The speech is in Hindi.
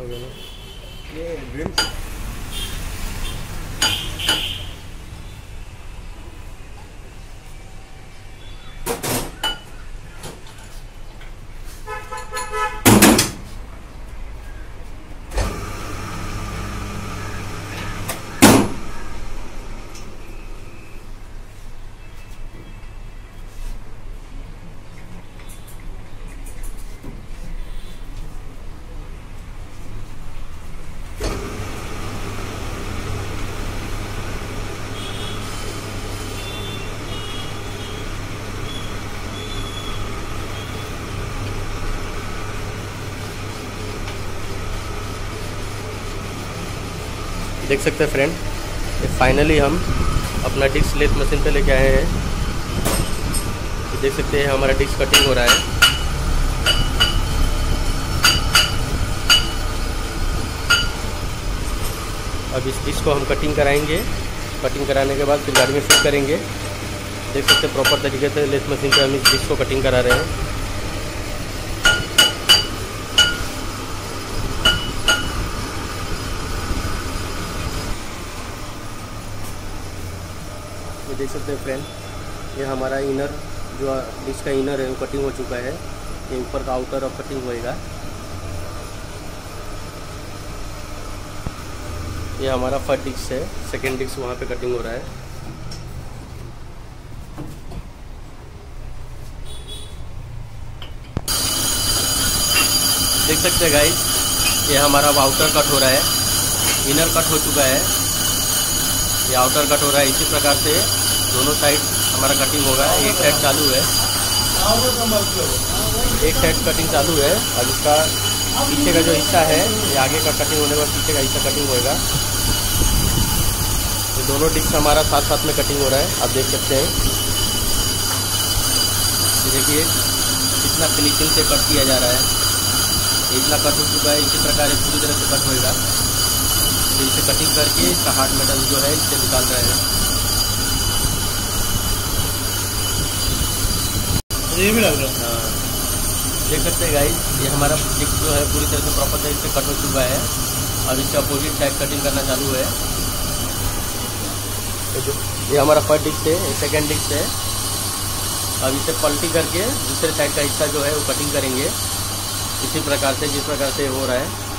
हो गया ना? ये ड्रिल देख सकते हैं फ्रेंड फाइनली हम अपना डिस्क लेथ मशीन पे लेके आए हैं। ये देख सकते हैं हमारा डिस्क कटिंग हो रहा है। अब इस डिस्क को हम कटिंग कराएँगे। कटिंग कराने के बाद फिर गाड़ी में फिट करेंगे। देख सकते हैं प्रॉपर तरीके से लेथ मशीन पे हम इस डिस्क को कटिंग करा रहे हैं। ये देख सकते हैं फ्रेंड ये हमारा इनर जो डिस्क का इनर है, वो कटिंग हो चुका है। ये ऊपर का आउटर अब कटिंग होएगा। ये हमारा फ़र्स्ट डिस्क है सेकेंड डिस्क वहाँ पे कटिंग हो रहा है। देख सकते हैं गाइस ये हमारा आउटर कट हो रहा है। इनर कट हो चुका है। ये आउटर कट हो रहा है, इसी प्रकार से दोनों साइड हमारा कटिंग होगा एक साइड चालू है। एक साइड कटिंग चालू है। और इसका पीछे का जो हिस्सा है, ये आगे का कटिंग होने के बाद पीछे का हिस्सा कटिंग होएगा। ये दोनों डिस्क हमारा साथ साथ में कटिंग हो रहा है। आप देख सकते हैं। देखिए, कितना फिनिशिंग से कट किया जा रहा है। इतना कट हो चुका है। इसी प्रकार पूरी तरह से कट होएगा। फिर इसे कटिंग करके इसका हार्ड मेटल जो है, इसे निकाल रहे हैं। ये भी लग रहा है। हाँ। देख सकते हैं गाइस ये हमारा पिक जो है पूरी तरह से प्रॉपर तरीके से कट हो चुका है। और इसके अपोजिट साइड कटिंग करना चालू है। ये हमारा फ़र्स्ट डिस्क है सेकेंड डिस्क है। अब इसे पलटी करके दूसरे साइड का हिस्सा जो है वो कटिंग करेंगे। इसी प्रकार से, जिस प्रकार से हो रहा है।